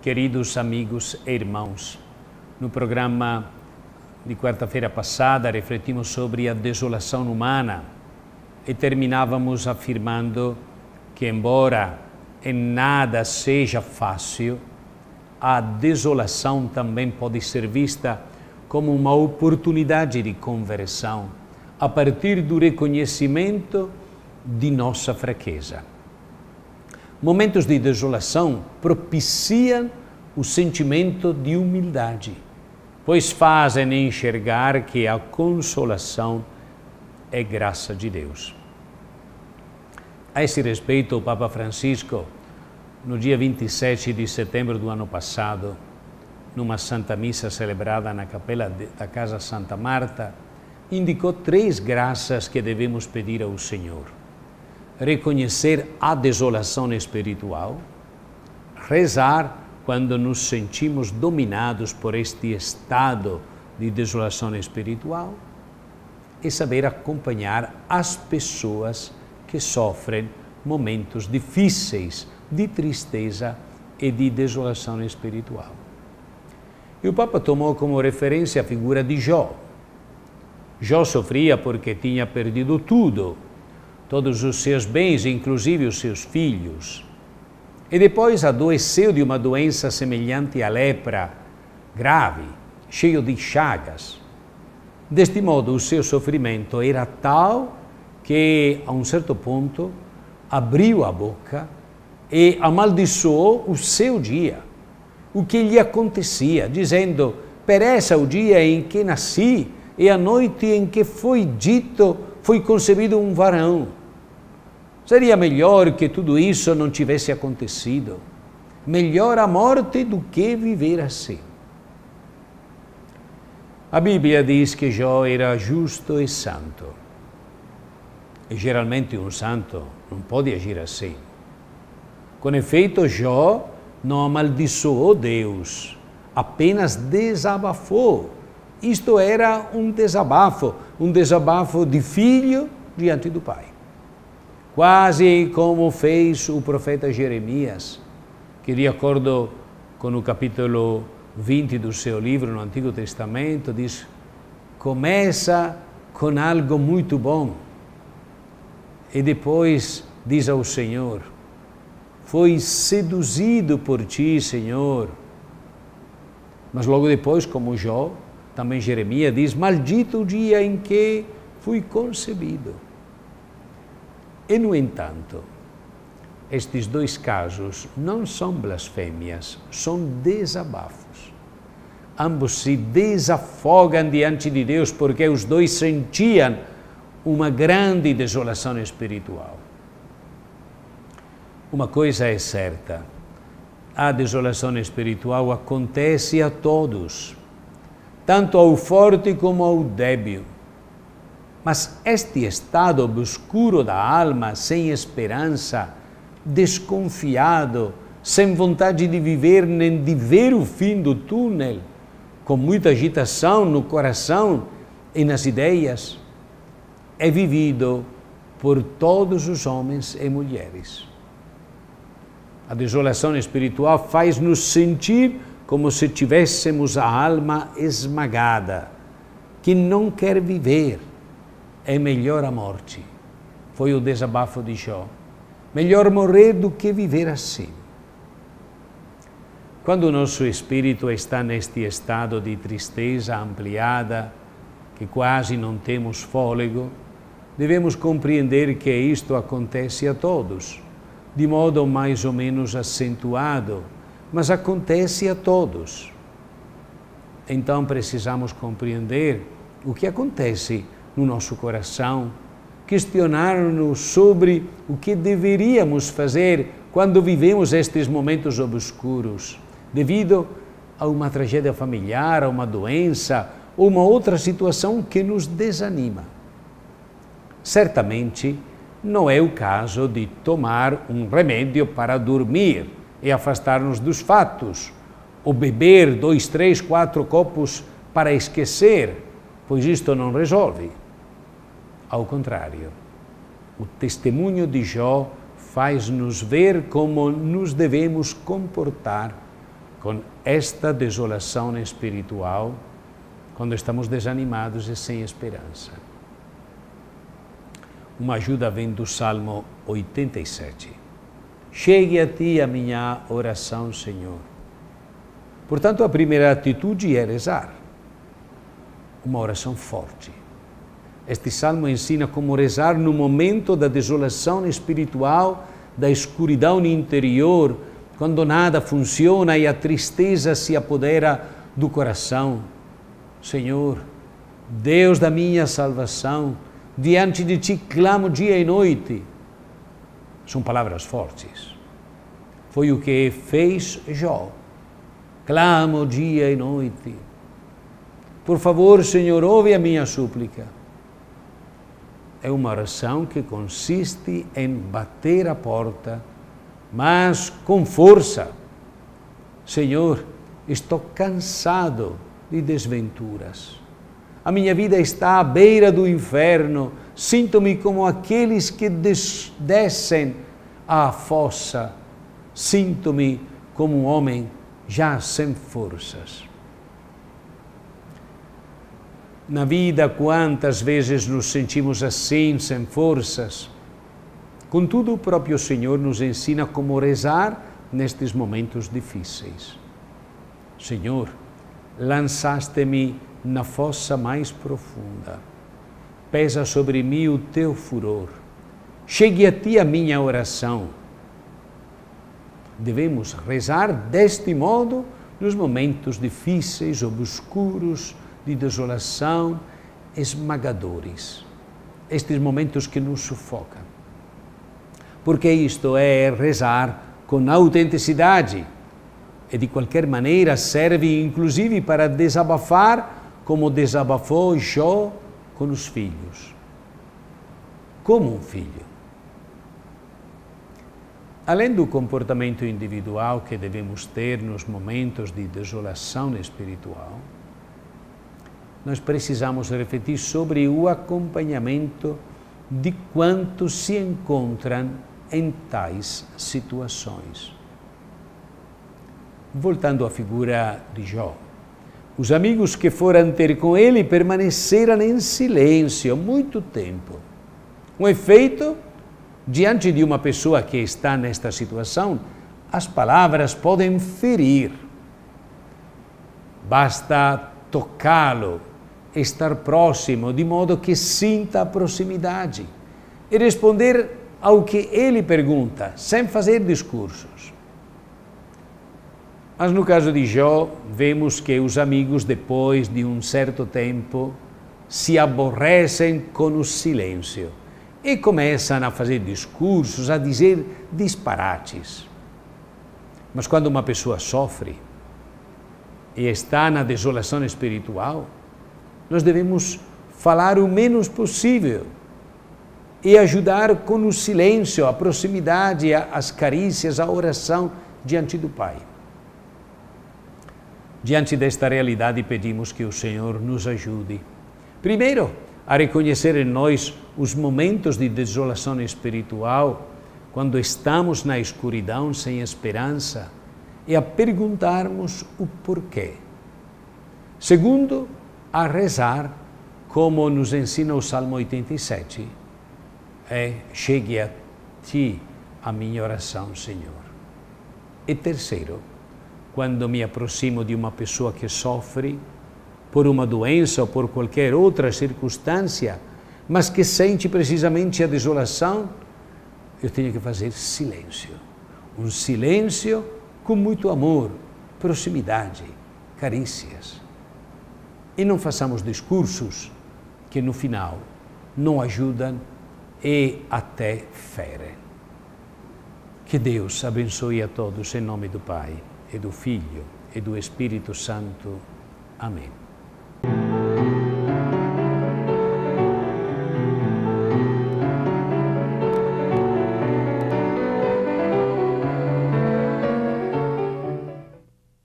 queridos amigos e irmãos. No programa de quarta-feira passada, refletimos sobre a desolação humana e terminávamos afirmando que, embora em nada seja fácil, a desolação também pode ser vista como uma oportunidade de conversão a partir do reconhecimento de nossa fraqueza. Momentos de desolação propiciam o sentimento de humildade, pois fazem enxergar que a consolação é graça de Deus. A esse respeito, o Papa Francisco, no dia 27 de setembro do ano passado, numa Santa Missa celebrada na capela da Casa Santa Marta, indicou três graças que devemos pedir ao Senhor reconhecer a desolação espiritual, rezar quando nos sentimos dominados por este estado de desolação espiritual e saber acompanhar as pessoas que sofrem momentos difíceis de tristeza e de desolação espiritual. E o Papa tomou como referência a figura de Jó. Jó sofria porque tinha perdido tudo todos os seus bens, inclusive os seus filhos. E depois adoeceu de uma doença semelhante à lepra, grave, cheio de chagas. Deste modo, o seu sofrimento era tal que, a um certo ponto, abriu a boca e amaldiçoou o seu dia, o que lhe acontecia, dizendo: Pereça o dia em que nasci e a noite em que foi dito, foi concebido um varão. Seria melhor que tudo isso não tivesse acontecido. Melhor a morte do que viver assim. A Bíblia diz que Jó era justo e santo. E geralmente um santo não pode agir assim. Com efeito, Jó não amaldiçoou Deus, apenas desabafou. Isto era um desabafo, um desabafo de filho diante do pai quase como fez o profeta Jeremias, que de acordo com o capítulo 20 do seu livro no Antigo Testamento, diz: começa com algo muito bom e depois diz ao Senhor: Foi seduzido por ti, Senhor. Mas logo depois, como Jó, também Jeremias diz: Maldito o dia em que fui concebido. E, no entanto, estes dois casos não são blasfêmias, são desabafos. Ambos se desafogam diante de Deus porque os dois sentiam uma grande desolação espiritual. Uma coisa é certa: a desolação espiritual acontece a todos, tanto ao forte como ao débil mas este estado obscuro da alma, sem esperança, desconfiado, sem vontade de viver nem de ver o fim do túnel, com muita agitação no coração e nas ideias, é vivido por todos os homens e mulheres. A desolação espiritual faz-nos sentir como se tivéssemos a alma esmagada, que não quer viver, é melhor a morte. Foi o desabafo de Jó. Melhor morrer do que viver assim. Quando o nosso espírito está neste estado de tristeza ampliada, que quase não temos fôlego, devemos compreender que isto acontece a todos, de modo mais ou menos acentuado, mas acontece a todos. Então precisamos compreender o que acontece no nosso coração, questionar-nos sobre o que deveríamos fazer quando vivemos estes momentos obscuros, devido a uma tragédia familiar, a uma doença ou uma outra situação que nos desanima. Certamente não é o caso de tomar um remédio para dormir e afastar-nos dos fatos, ou beber dois, três, quatro copos para esquecer, pois isto não resolve. Ao contrário, o testemunho de Jó faz-nos ver como nos devemos comportar com esta desolação espiritual quando estamos desanimados e sem esperança. Uma ajuda vem do Salmo 87. Chegue a ti a minha oração, Senhor. Portanto, a primeira atitude é rezar. Uma oração forte. Este salmo ensina como rezar no momento da desolação espiritual, da escuridão interior, quando nada funciona e a tristeza se apodera do coração. Senhor, Deus da minha salvação, diante de ti clamo dia e noite. São palavras fortes. Foi o que fez Jó. Clamo dia e noite. Por favor, Senhor, ouve a minha súplica. É uma oração que consiste em bater a porta mas com força. Senhor, estou cansado de desventuras. A minha vida está à beira do inferno. Sinto-me como aqueles que descem à fossa. Sinto-me como um homem já sem forças. Na vida, quantas vezes nos sentimos assim, sem forças? Contudo, o próprio Senhor nos ensina como rezar nestes momentos difíceis. Senhor, lançaste-me na fossa mais profunda. Pesa sobre mim o teu furor. Chegue a ti a minha oração. Devemos rezar deste modo nos momentos difíceis, obscuros, de desolação, esmagadores. Estes momentos que nos sufocam porque isto é rezar com autenticidade e de qualquer maneira serve inclusive para desabafar como desabafou Jó com os filhos. Como um filho. Além do comportamento individual que devemos ter nos momentos de desolação espiritual, nós precisamos refletir sobre o acompanhamento de quantos se encontram em tais situações. Voltando à figura de Jó, os amigos que foram ter com ele permaneceram em silêncio muito tempo. Um efeito, diante de uma pessoa que está nesta situação, as palavras podem ferir. Basta tocá-lo, estar próximo, de modo que sinta a proximidade e responder ao que ele pergunta, sem fazer discursos. Mas no caso de Jó, vemos que os amigos, depois de um certo tempo, se aborrecem com o silêncio e começam a fazer discursos, a dizer disparates. Mas quando uma pessoa sofre e está na desolação espiritual, nós devemos falar o menos possível e ajudar com o silêncio, a proximidade, as carícias, a oração diante do Pai. Diante desta realidade, pedimos que o Senhor nos ajude. Primeiro, a reconhecer em nós os momentos de desolação espiritual, quando estamos na escuridão sem esperança, e a perguntarmos o porquê. Segundo, a rezar, como nos ensina o Salmo 87 é chegue a ti a minha oração, Senhor. E terceiro, quando me aproximo de uma pessoa que sofre por uma doença ou por qualquer outra circunstância, mas que sente precisamente a desolação, eu tenho que fazer silêncio. Um silêncio com muito amor, proximidade, carícias. E não façamos discursos que no final não ajudam e até ferem. Que Deus abençoe a todos em nome do Pai, e do Filho, e do Espírito Santo. Amém.